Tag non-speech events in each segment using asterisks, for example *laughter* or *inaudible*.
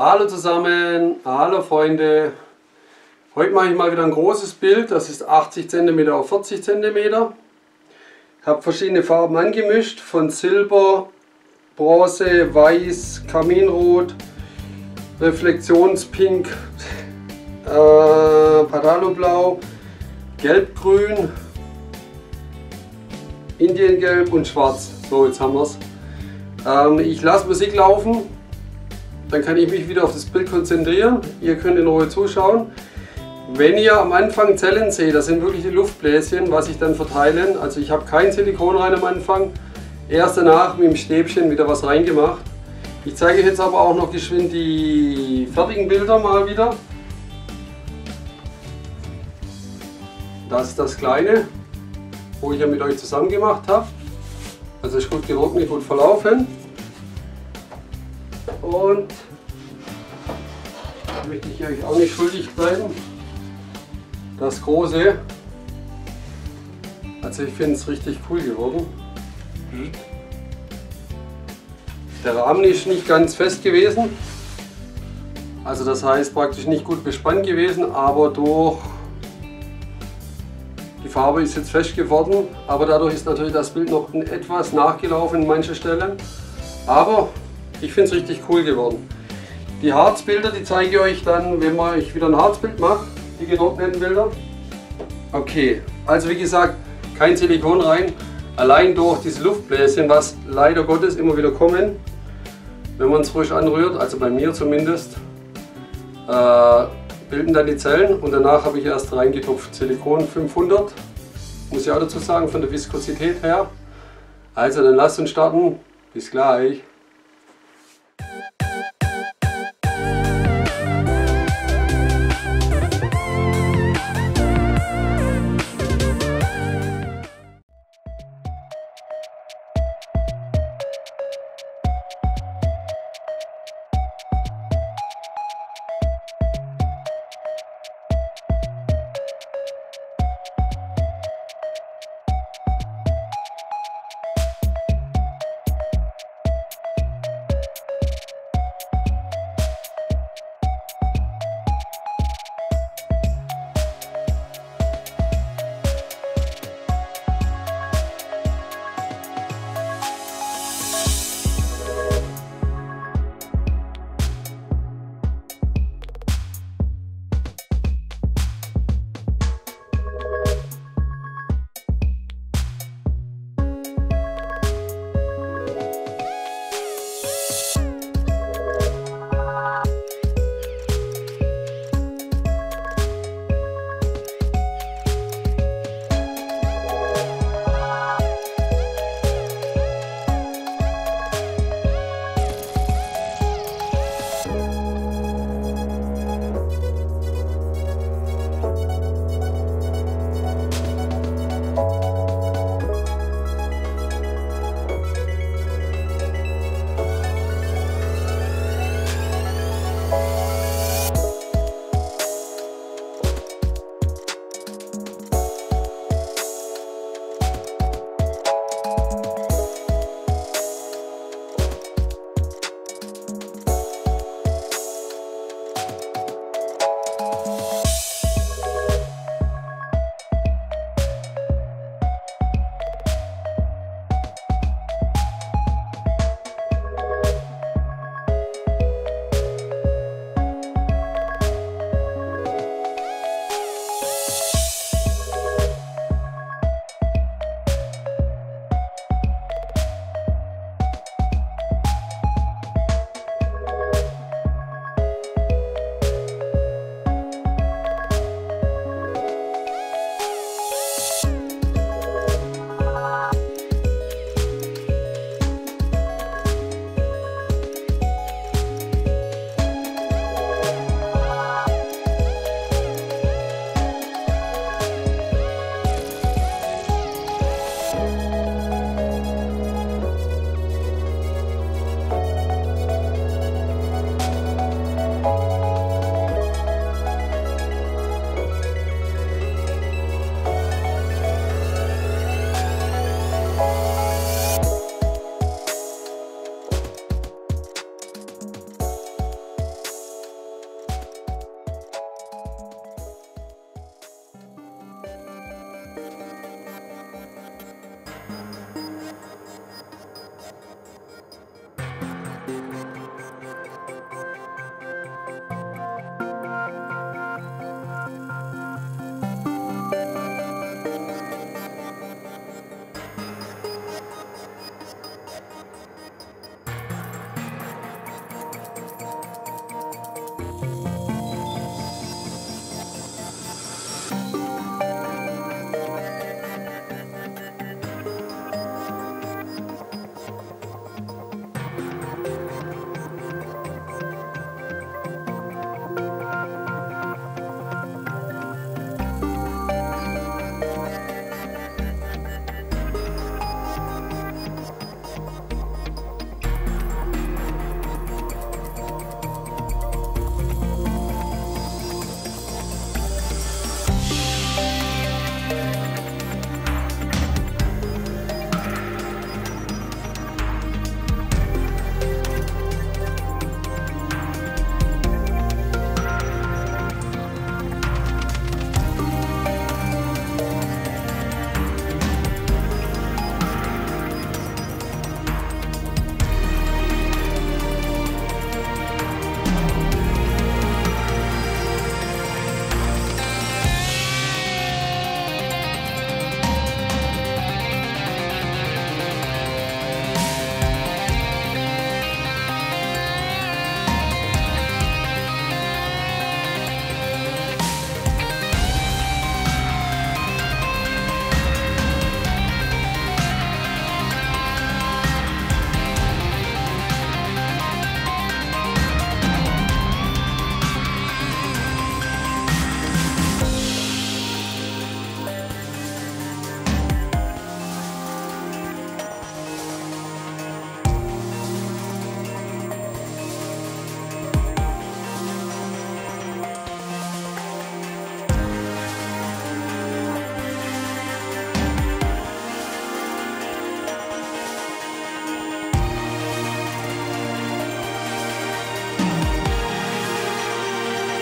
Hallo zusammen, hallo Freunde. Heute mache ich mal wieder ein großes Bild, das ist 80 cm auf 40 cm. Ich habe verschiedene Farben angemischt, von Silber, Bronze, Weiß, Kaminrot, Reflexionspink, *laughs* äh, Padaloblau, Gelbgrün, Indiengelb und Schwarz. So, jetzt haben wir es. Ähm, ich lasse Musik laufen, dann kann ich mich wieder auf das Bild konzentrieren. Ihr könnt in Ruhe zuschauen. Wenn ihr am Anfang Zellen seht, das sind wirklich die Luftbläschen, was ich dann verteilen. Also ich habe kein Silikon rein am Anfang. Erst danach mit dem Stäbchen wieder was reingemacht. Ich zeige euch jetzt aber auch noch geschwind die fertigen Bilder mal wieder. Das ist das kleine, wo ich ja mit euch zusammen gemacht habe. Also ist gut getrocknet, gut verlaufen. Und möchte ich euch auch nicht schuldig bleiben. Das große, also ich finde es richtig cool geworden. Der Rahmen ist nicht ganz fest gewesen. Also das heißt praktisch nicht gut bespannt gewesen, aber durch die Farbe ist jetzt fest geworden, aber dadurch ist natürlich das Bild noch etwas nachgelaufen in manchen Stellen. Aber ich finde es richtig cool geworden. Die Harzbilder, die zeige ich euch dann, wenn man ich wieder ein Harzbild mache, die getrockneten Bilder. Okay, also wie gesagt, kein Silikon rein, allein durch diese Luftbläschen, was leider Gottes immer wieder kommen, wenn man es frisch anrührt, also bei mir zumindest, äh, bilden dann die Zellen und danach habe ich erst reingetupft. Silikon 500, muss ich auch dazu sagen, von der Viskosität her. Also dann lasst uns starten, bis gleich.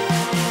Bye.